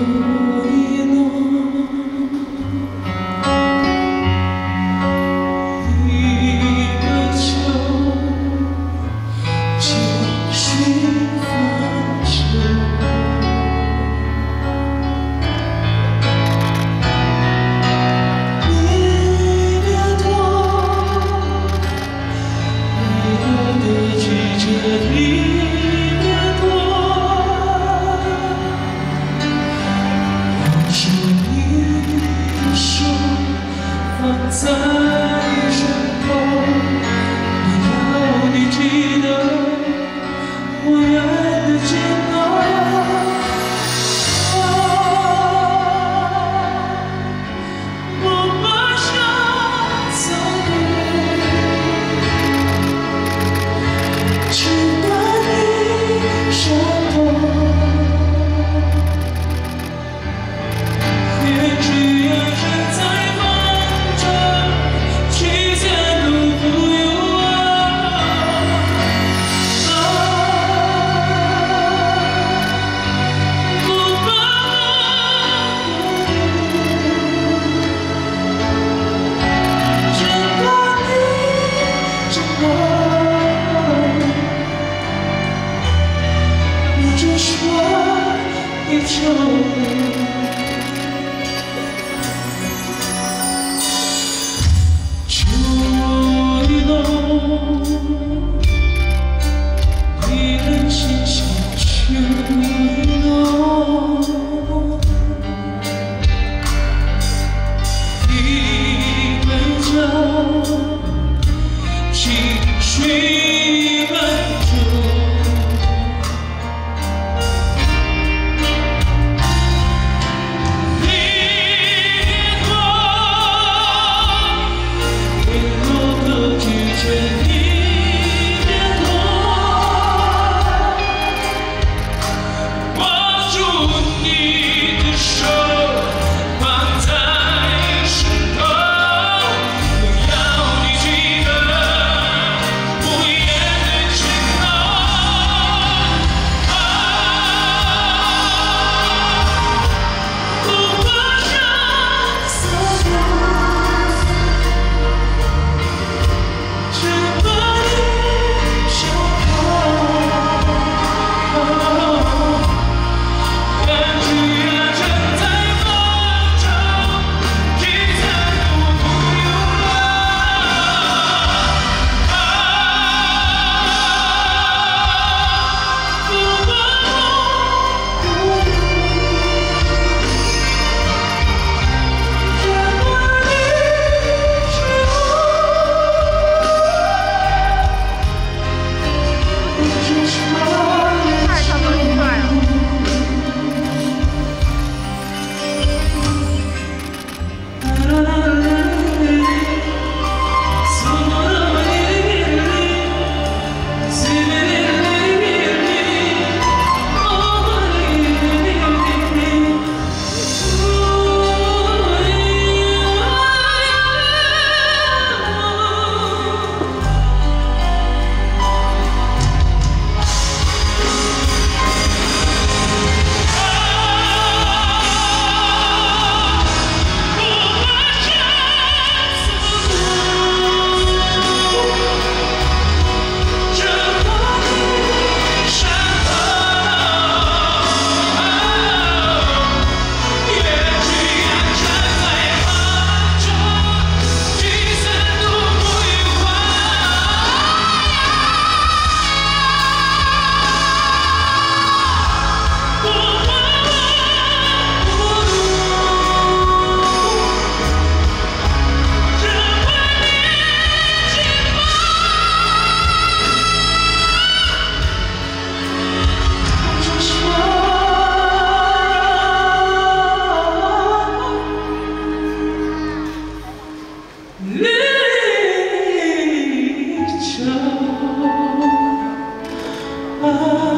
you. 你说你就。love.